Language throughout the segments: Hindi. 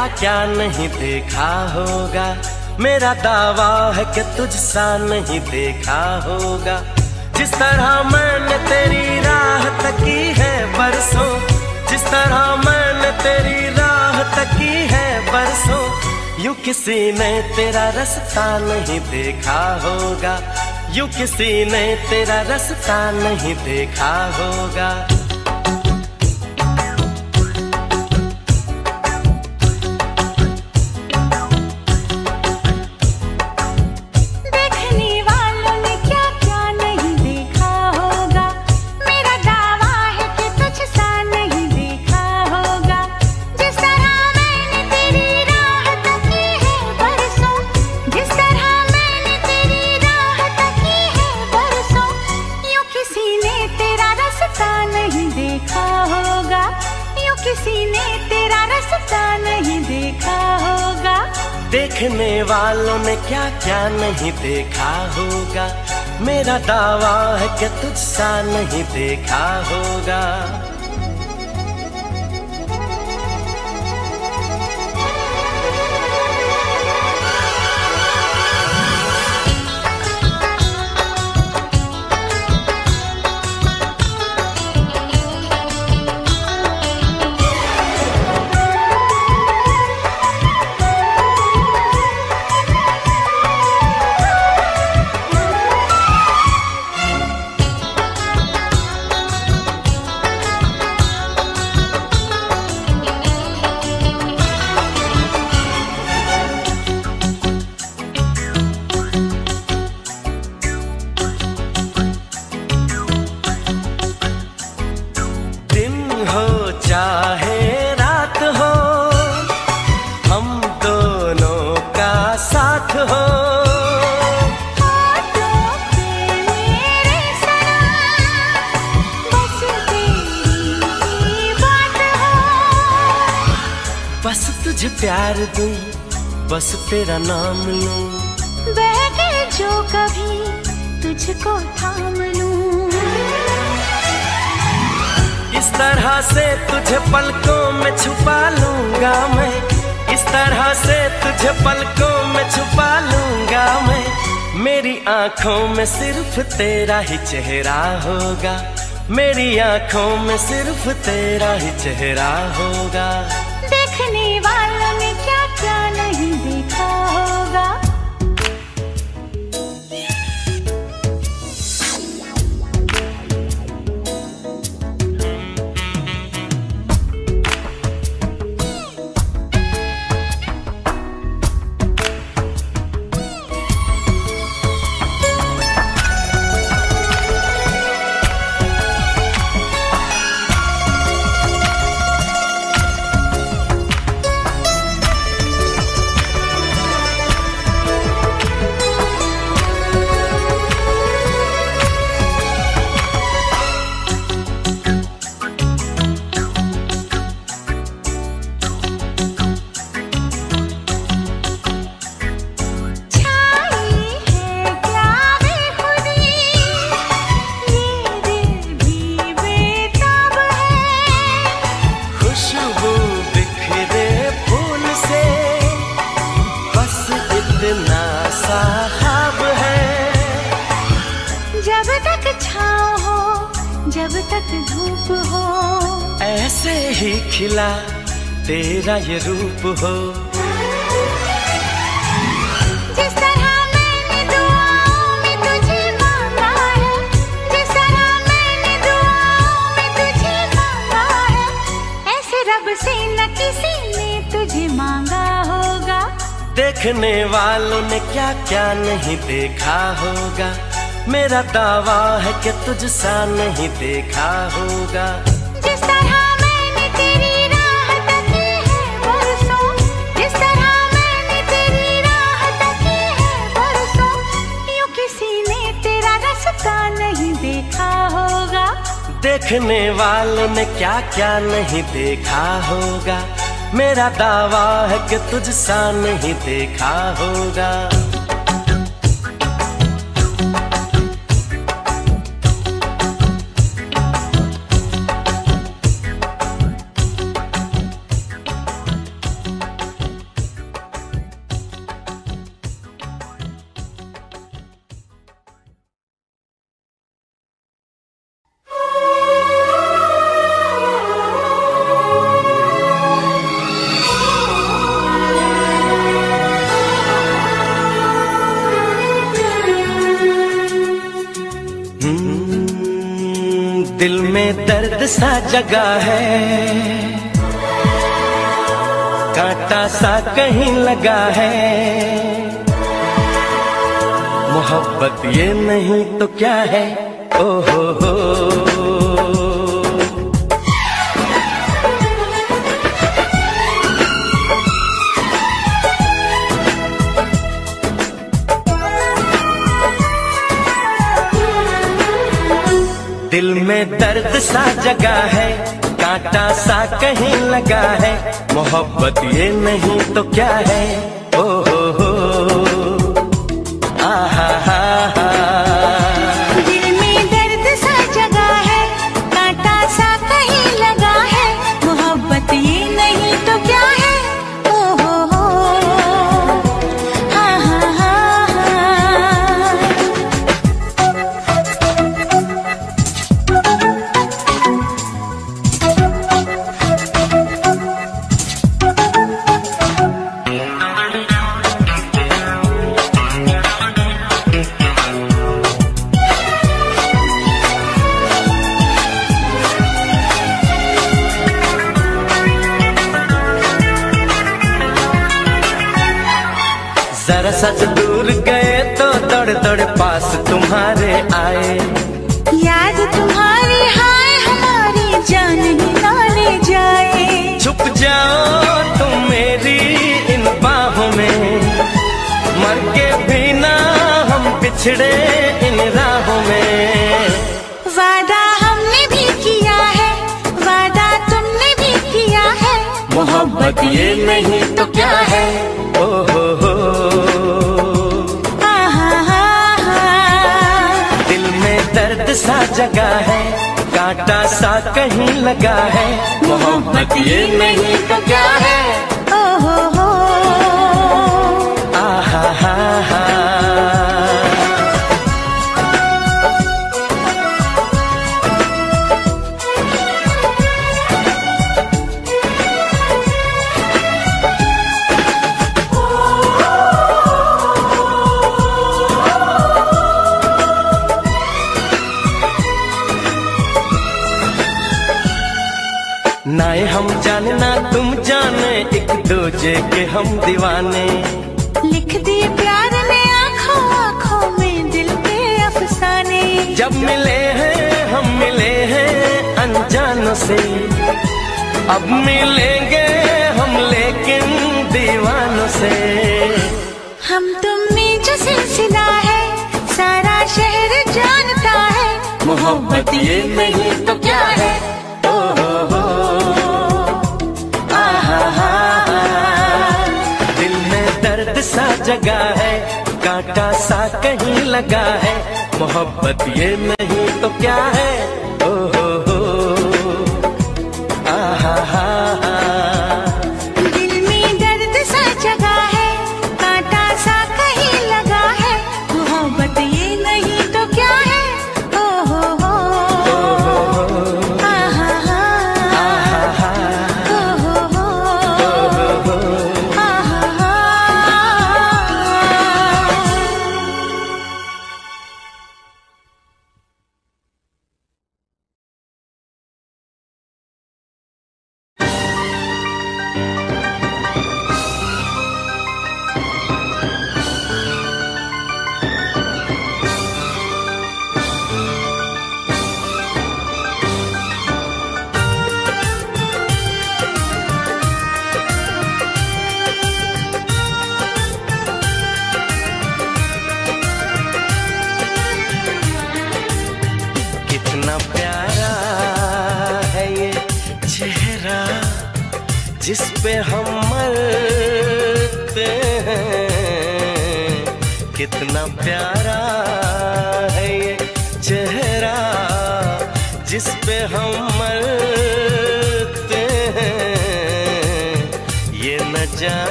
क्या क्या नहीं देखा होगा? मेरा दावा है कि तुझसा नहीं देखा होगा। जिस तरह मैंने तेरी राह तकी है बरसों, जिस तरह मैंने तेरी राह तकी है बरसों, यू किसी ने तेरा रास्ता नहीं देखा होगा। यू किसी ने तेरा रास्ता नहीं देखा होगा। तुझसा नहीं देखा। बस तेरा नाम लूँ। बहके जो कभी तुझको थाम लूँ। इस तरह से तुझे पलकों में छुपा लूँगा मैं। इस तरह से तुझे पलकों में छुपा लूँगा मैं। मेरी आँखों में सिर्फ़ तेरा ही चेहरा होगा। मेरी आँखों में सिर्फ़ तेरा ही चेहरा होगा। है। ऐसे रब से न किसी ने तुझे मांगा होगा। देखने वालों ने क्या क्या नहीं देखा होगा। मेरा दावा है कि तुझसा नहीं देखा होगा। देखने वालों ने क्या क्या नहीं देखा होगा? मेरा दावा है कि तुझसा नहीं देखा होगा। दर्द सा जगा है। कांटा सा कहीं लगा है। मोहब्बत ये नहीं तो क्या है? ओ हो हो। में दर्द सा जगा है, कांटा सा कहीं लगा है, मोहब्बत ये नहीं तो क्या हो? पास तुम्हारे आए। याद तुम्हारी हाय हमारी जान ही ना जाए। छुप जाओ तुम मेरी इन बाहों में। मर के भी ना हम पिछड़े इन राहों में। वादा हमने भी किया है वादा तुमने भी किया है। मोहब्बत ये नहीं तो क्या हो? सा जगा है कांटा सा कहीं लगा है। मोहब्बत ये नहीं तो क्या है? ओ दूजे के हम दीवाने। लिख दिए प्यार ने आँखों आँखों में दिल के अफसाने। जब मिले हैं हम मिले हैं अनजानों से। अब मिलेंगे हम लेकिन दीवानों से। हम तुम में जो सिलसिला है सारा शहर जानता है। मोहब्बत ये नहीं तो क्या हो? दर्द सा जगा है, कांटा सा कहीं लगा है, मोहब्बत ये नहीं तो क्या हो?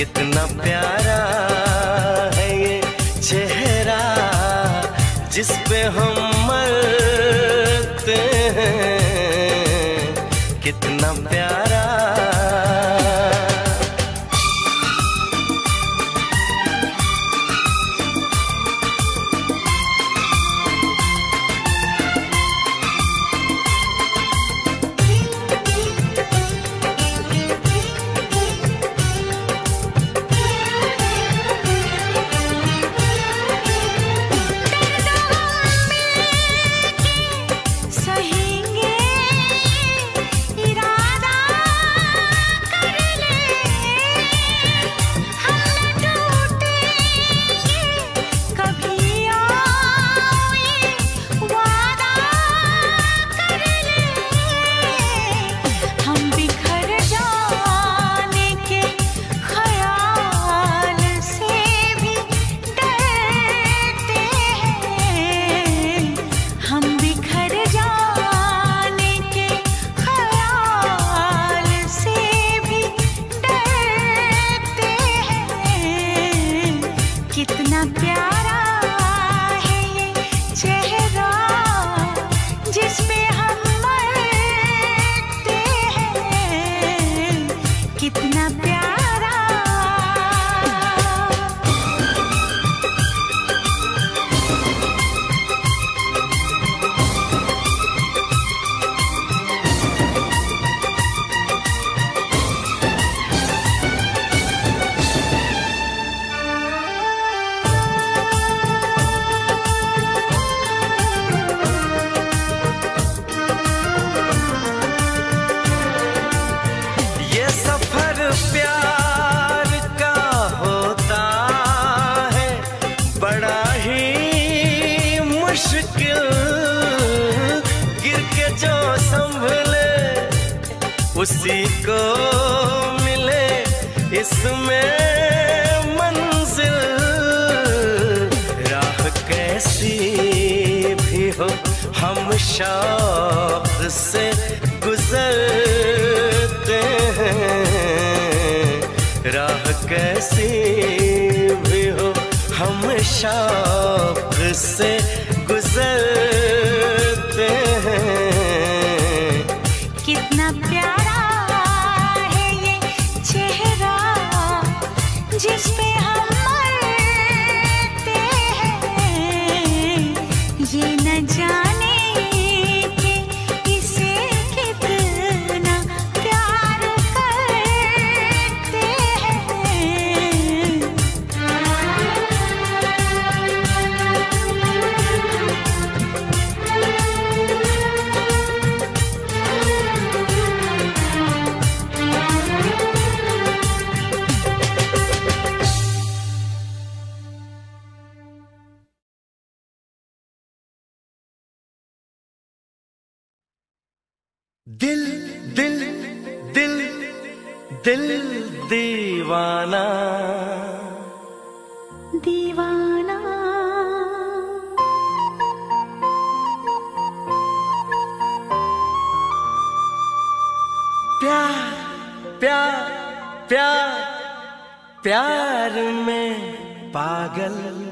कितना प्यारा है ये चेहरा जिस पे हम just be. दिल दीवाना। दीवाना। प्यार प्यार प्यार प्यार में पागल।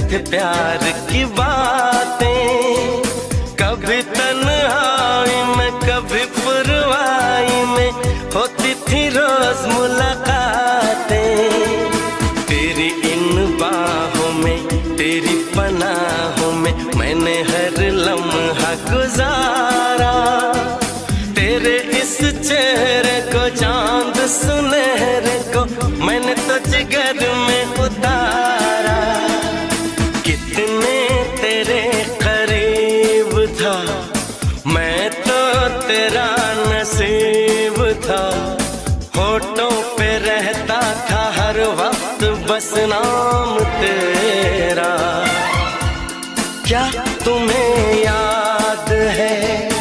थे प्यार की बात। नाम तेरा? क्या तुम्हें याद है?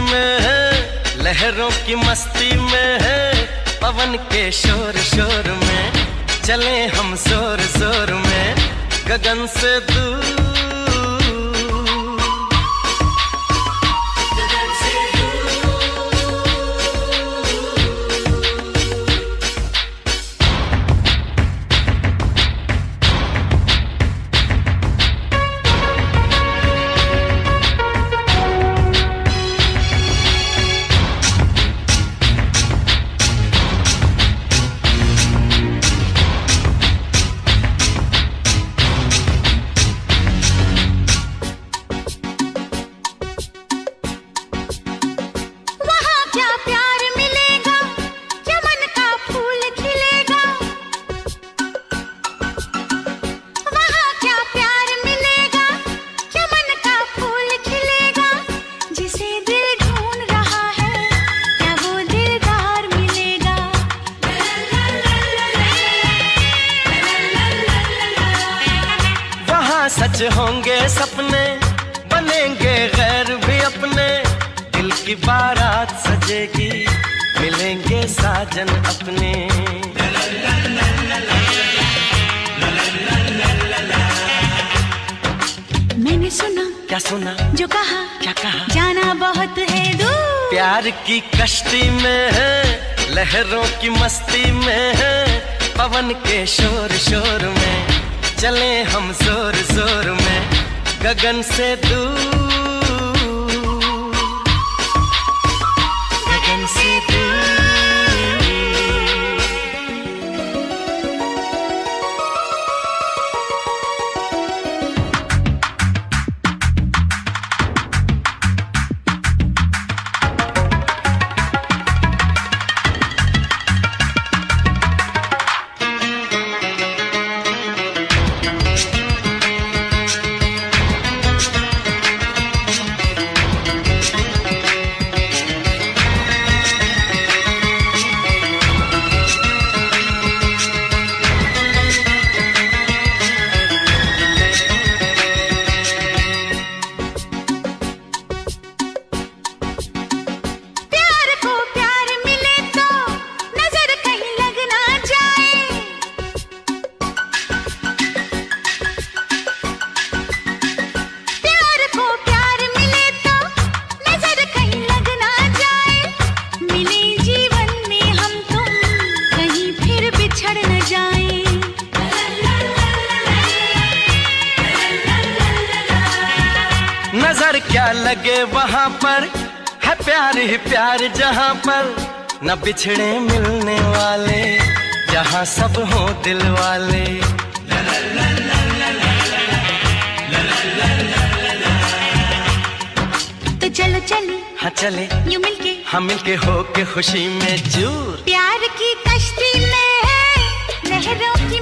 में है, लहरों की मस्ती में है, पवन के शोर शोर में, चले हम शोर शोर में, गगन से दूर से दूर लगे वहाँ पर। है प्यार ही प्यार जहाँ पर। न बिछड़े मिलने वाले जहाँ सब हो दिल वाले। तो चलो चले। हाँ चले। यूँ मिलके। हम मिलके हो के खुशी में चूर प्यार की कश्ती में है लहरों की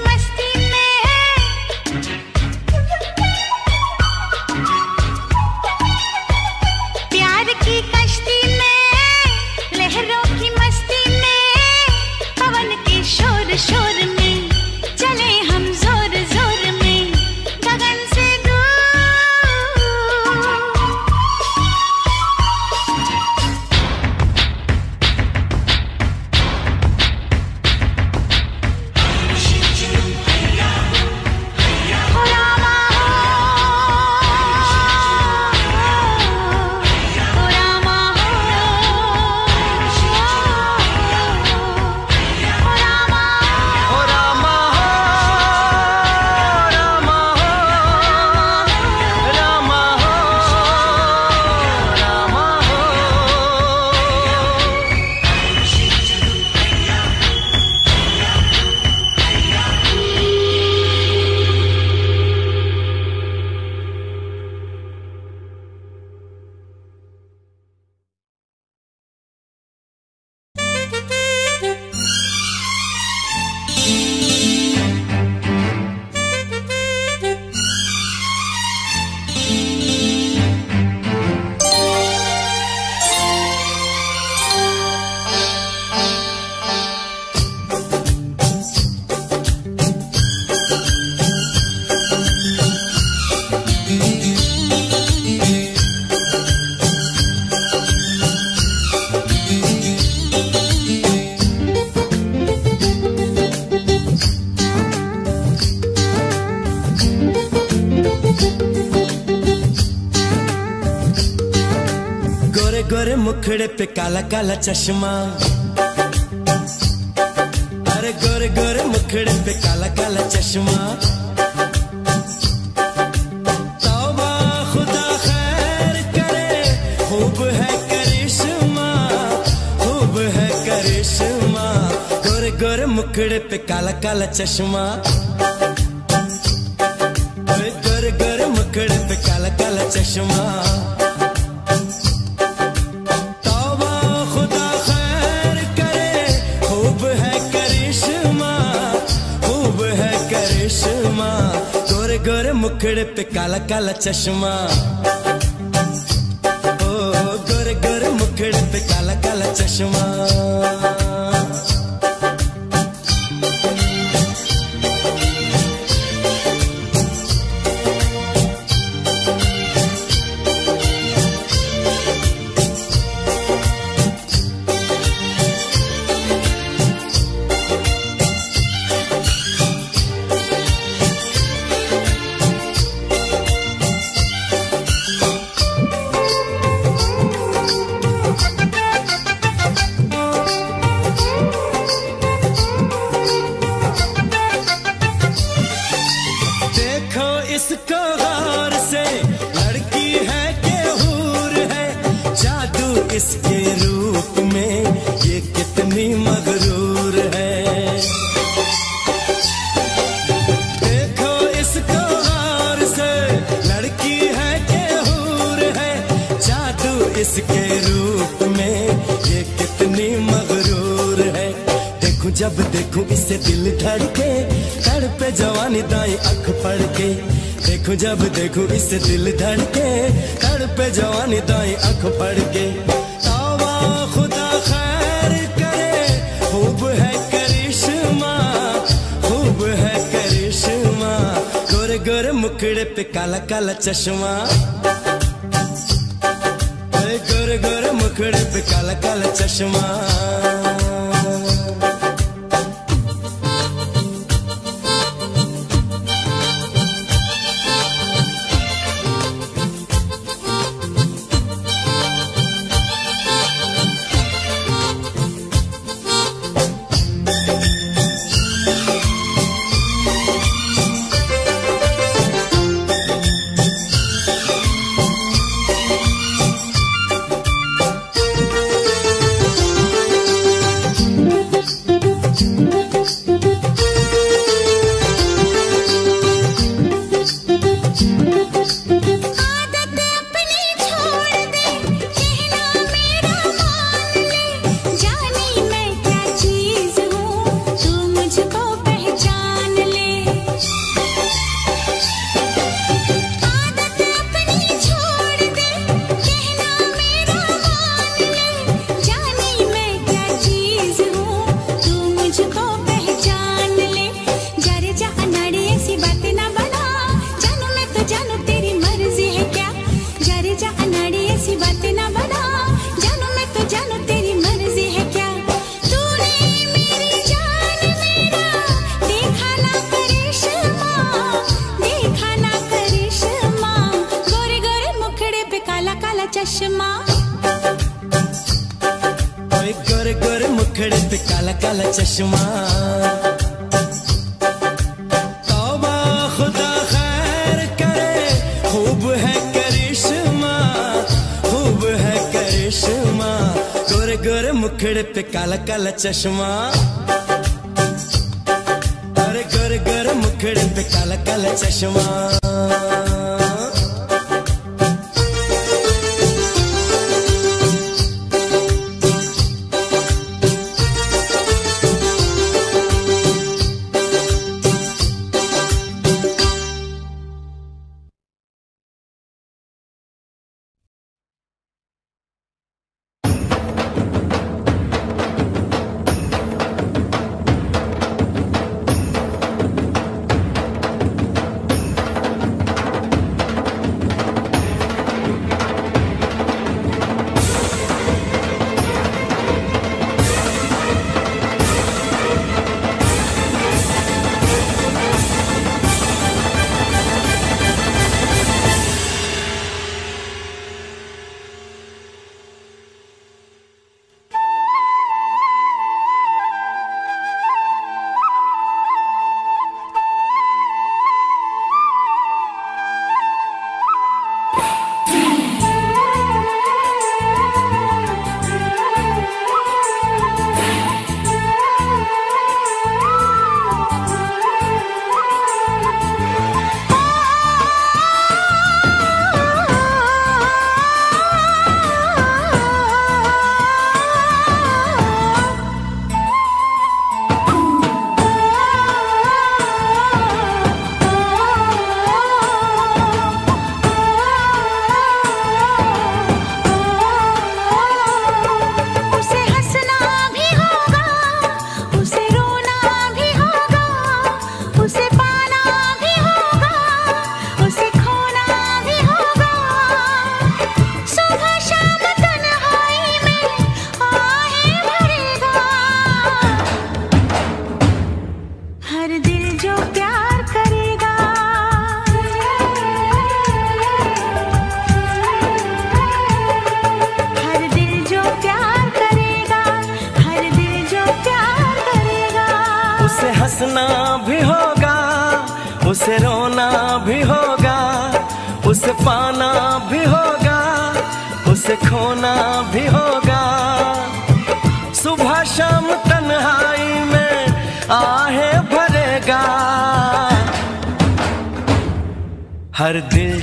काला काला चश्मा। अरे गोरे गोरे मुखड़े पे काला काला चश्मा। मुखड़े पे काला काला चश्मा। गोरे गोरे मुखड़े पे काला काला चश्मा। मुखड़े पे काला काला चश्मा। ओ गोरे गोरे मुखड़े पे काला काला चश्मा। जब देखो इस दिल धड़के तड़पे जवानी दाई अख पड़ के खुदा खैर करे, खूब है करिश्मा, खूब है करिश्मा। गोरे गोरे मुखड़े पे काला काला चश्मा। गोरे गोरे मुखड़े पे काला काला चश्मा। चश्मा। अरे कर कर मुखड़े पे काला काला चश्मा।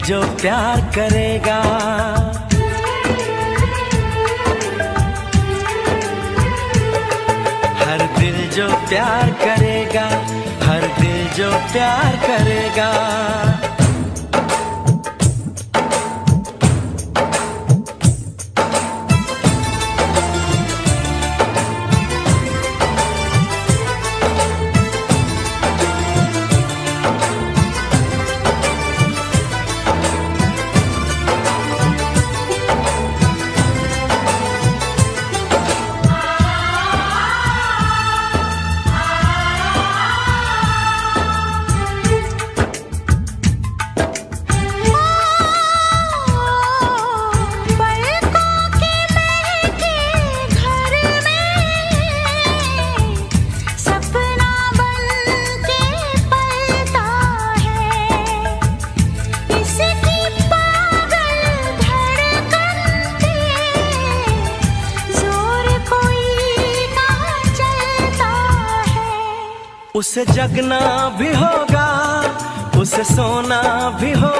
जो प्यार करेगा। हर दिल जो प्यार करेगा हर दिल जो प्यार करेगा। उसे जगना भी होगा उसे सोना भी होगा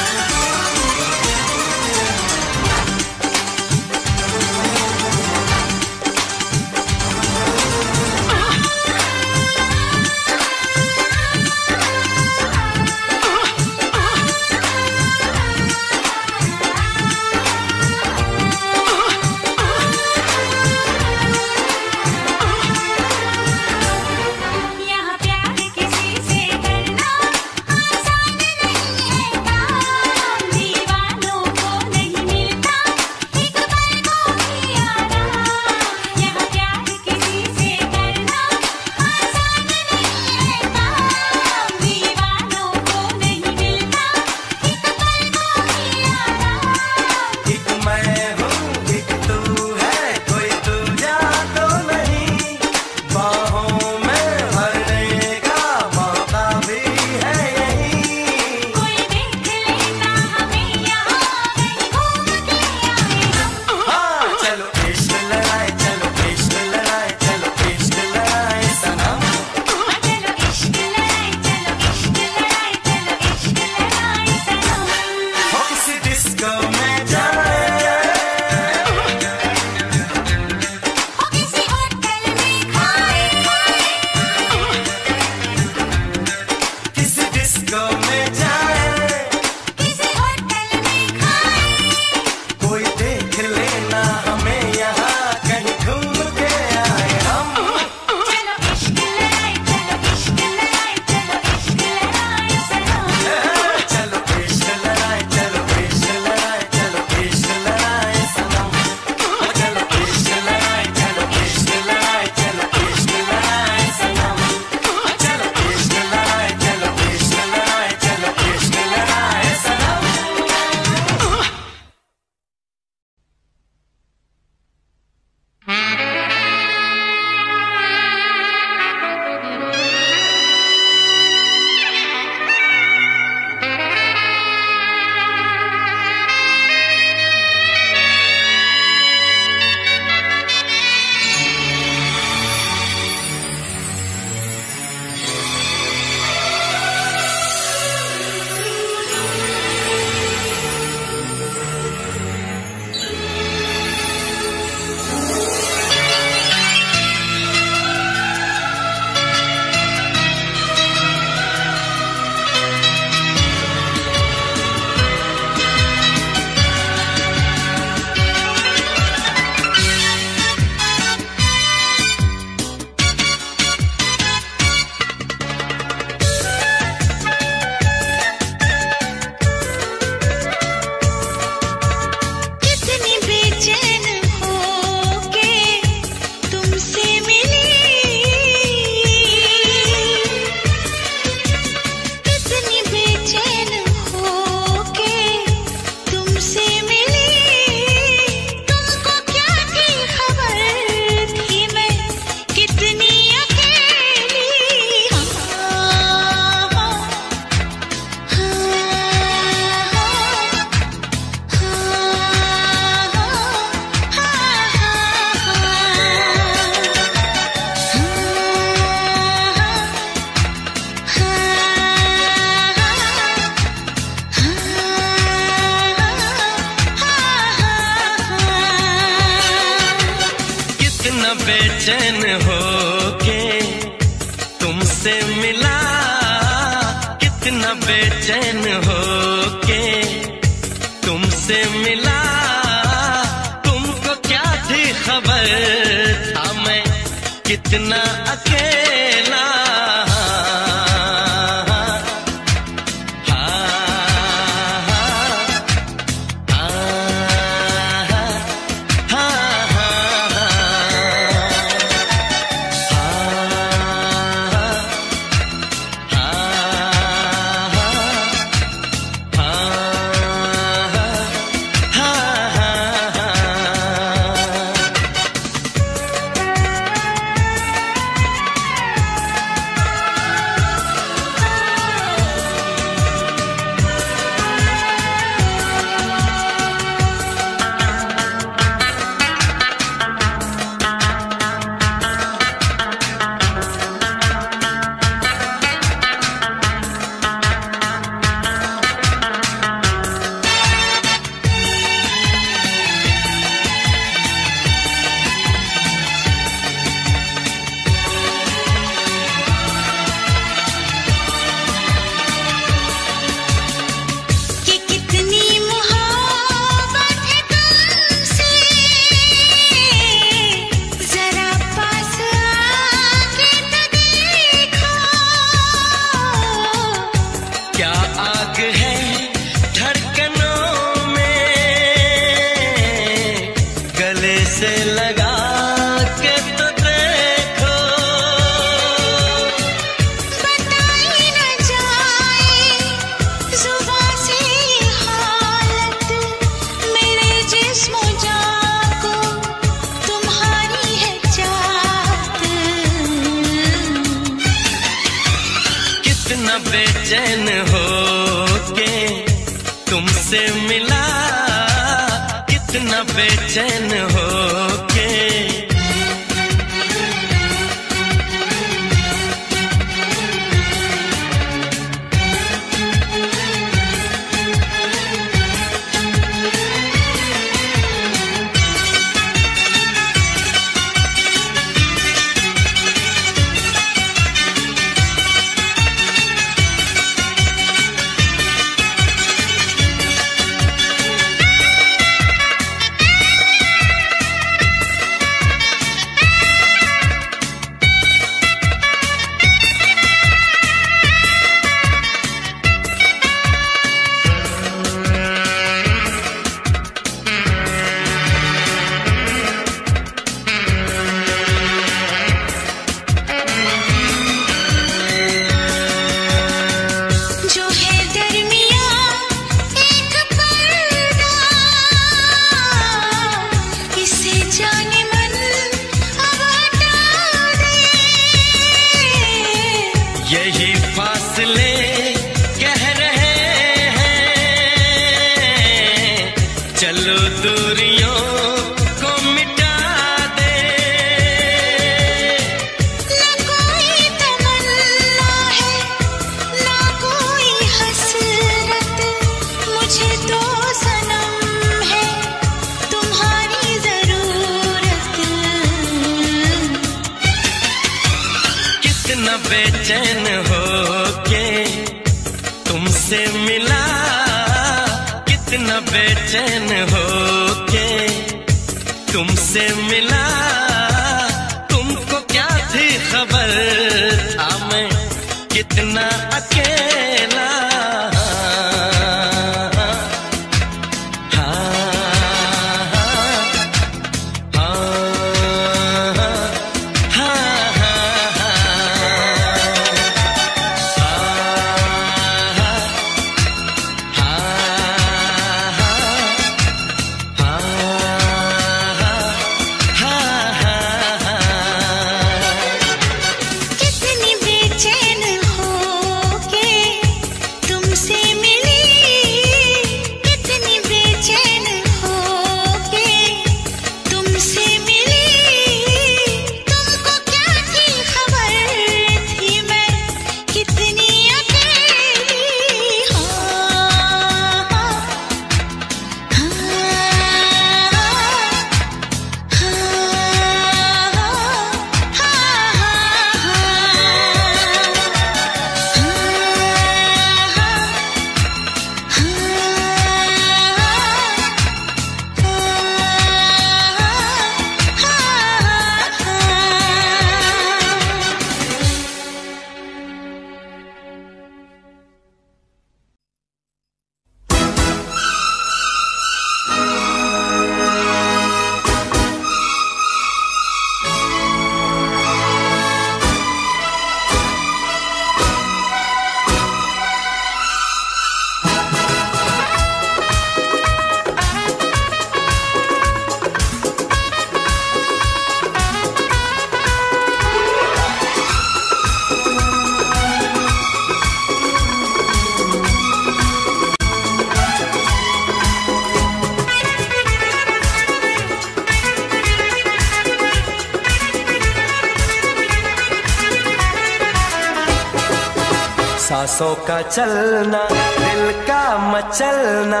चलना दिल का मचलना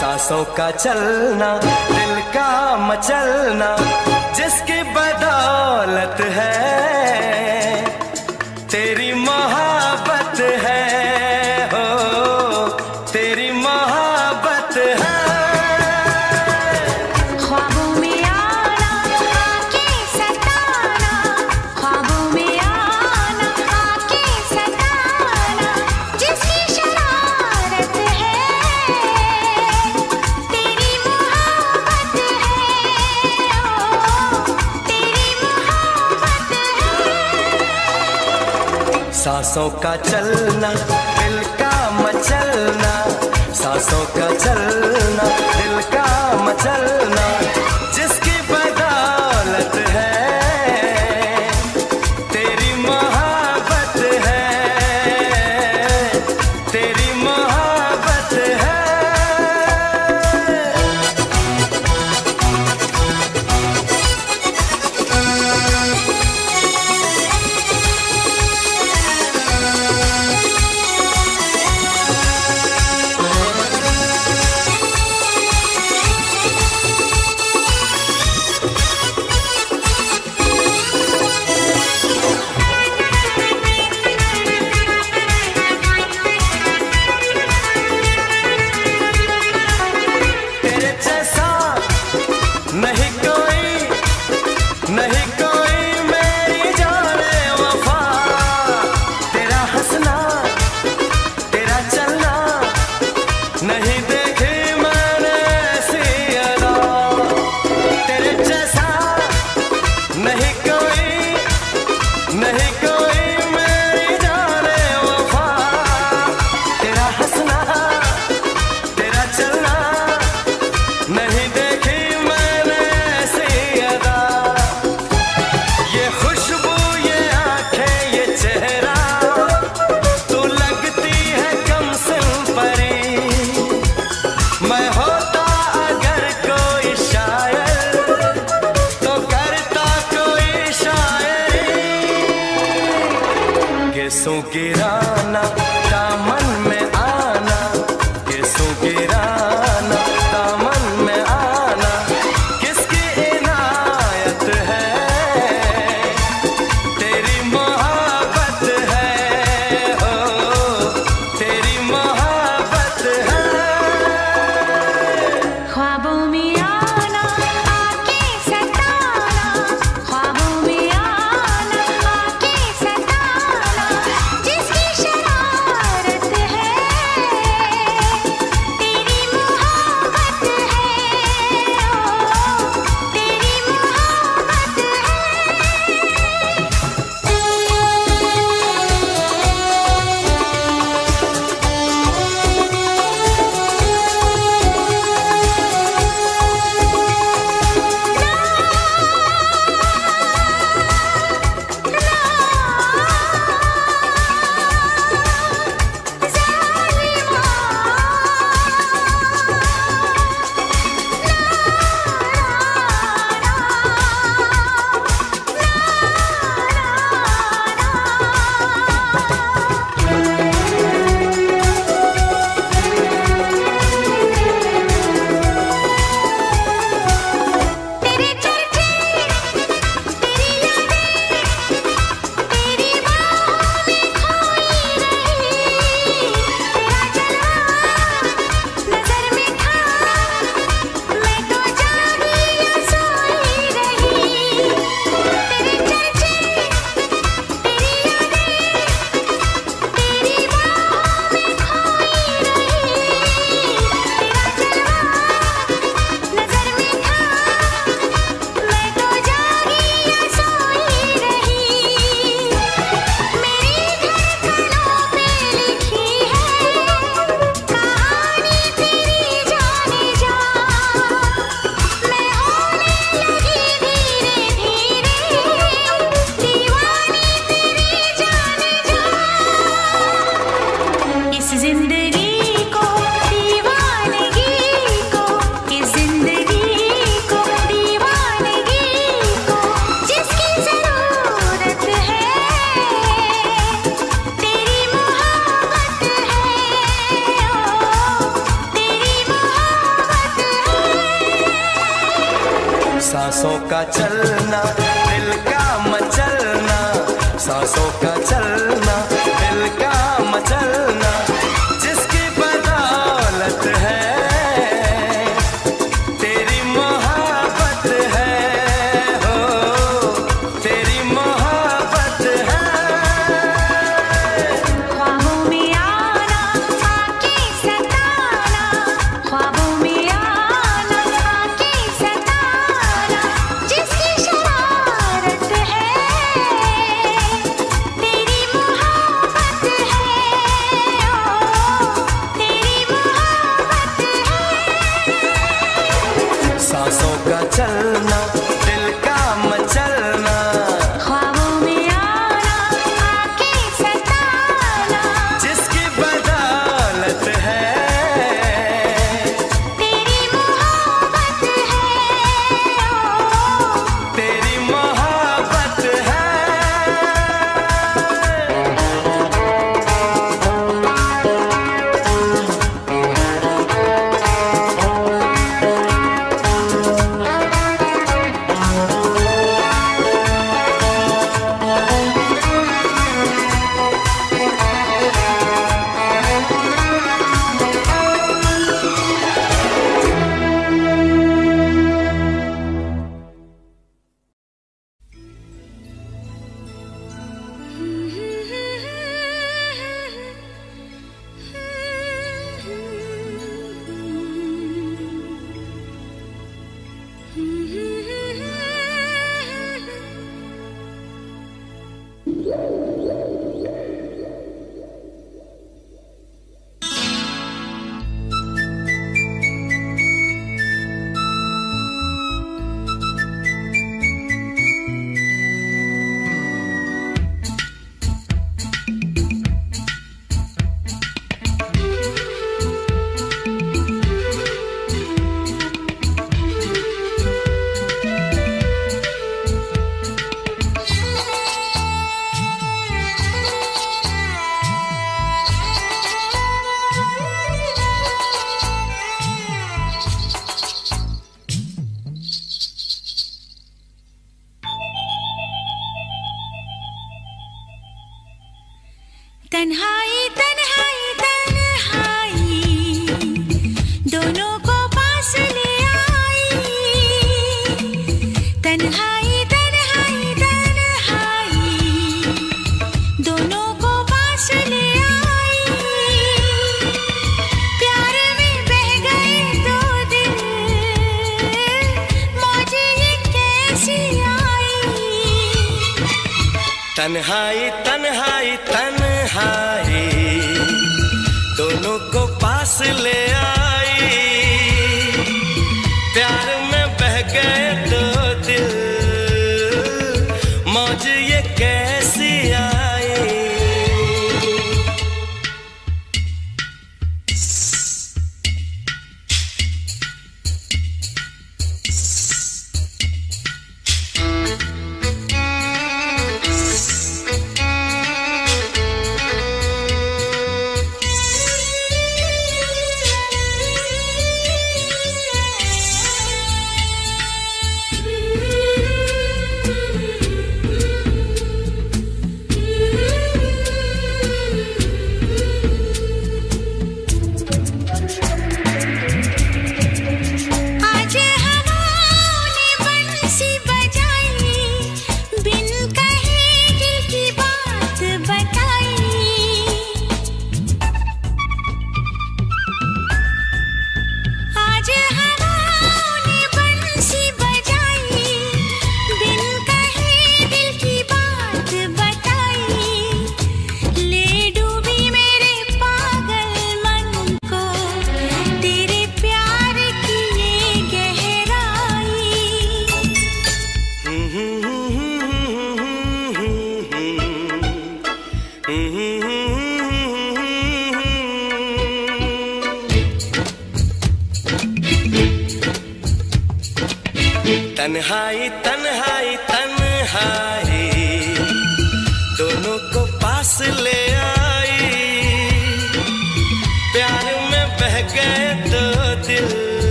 सांसों का चलना दिल का मचलना जिसकी बदौलत है। सांसों का चलना दिल का मचलना सांसों का चलना दिल का मचलना। तन्हाई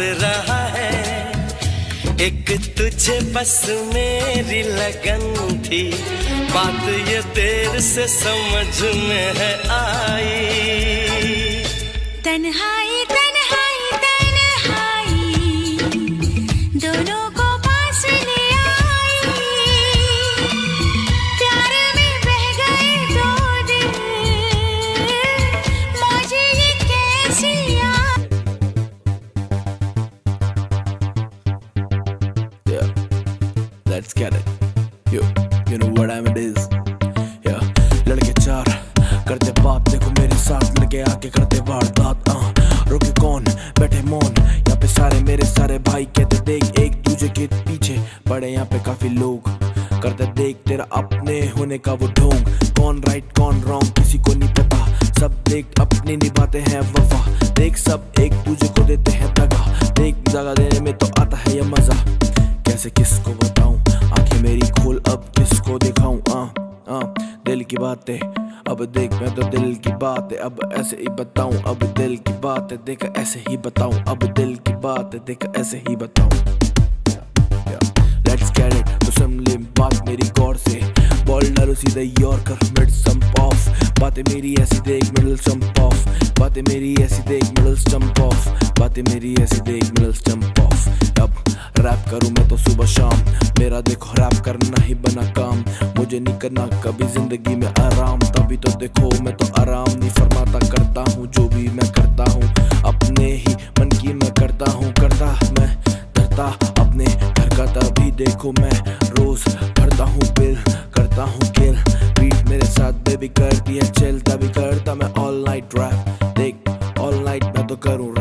रहा है। एक तुझे बस मेरी लगन थी। बात ये देर से समझ में है आई। तन्हाई दिल देख ऐसे ही बताओ ऑल नाइट रैप देख ऑल नाइट मैं तो करूँ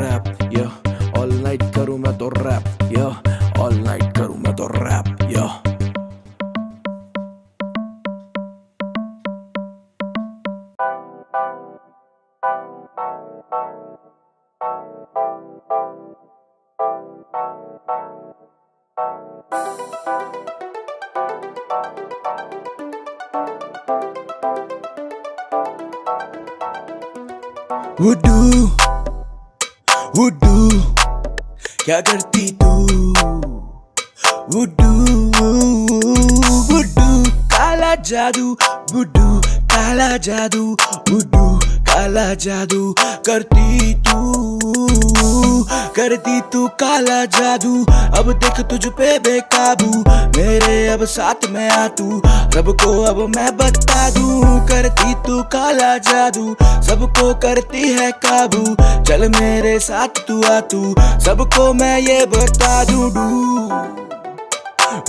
अब मैं बता दूँ, करती तू काला जादू, सबको करती है काबू। चल मेरे साथ तू आ तू, सबको मैं ये बता दूँ, डू,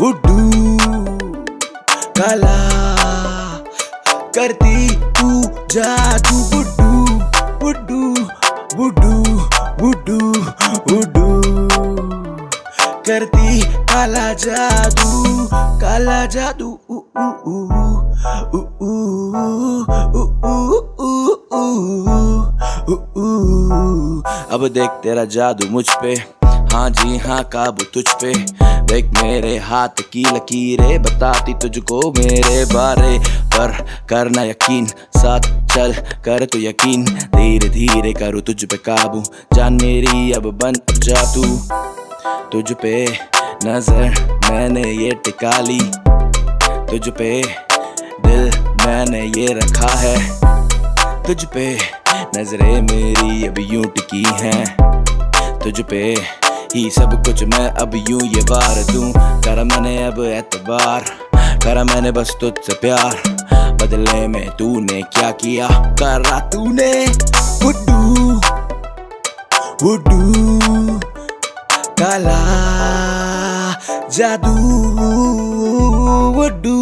उडू। काला, करती तू जादू बुड्डू बुड्डू बुड्डू बुड्डू बुड्डू करती काला जादू काला जादू ऊ ऊ ऊ ऊ ऊ ऊ ऊ ऊ ऊ ऊ अब देख तेरा जादू मुझ पे हाँ जी हाँ काबू तुझ पे देख मेरे हाथ की लकीरें बताती तुझको मेरे बारे पर करना यकीन साथ चल कर तू यकीन धीरे धीरे करूँ तुझ पे काबू जान मेरी अब बन जा तू तुझ पे नज़र मैंने ये टिका ली। तुझ पे दिल मैंने ये रखा है। तुझ पे नज़रें मेरी अब यूँ टिकी हैं। तुझ पे ही सब कुछ मैं अब यूँ ये बार दूँ। करा मैंने अब एतबार, करा मैंने बस तुझसे प्यार। बदले में तूने क्या किया? करा तूने वुडू वुडू काला जादू वुडू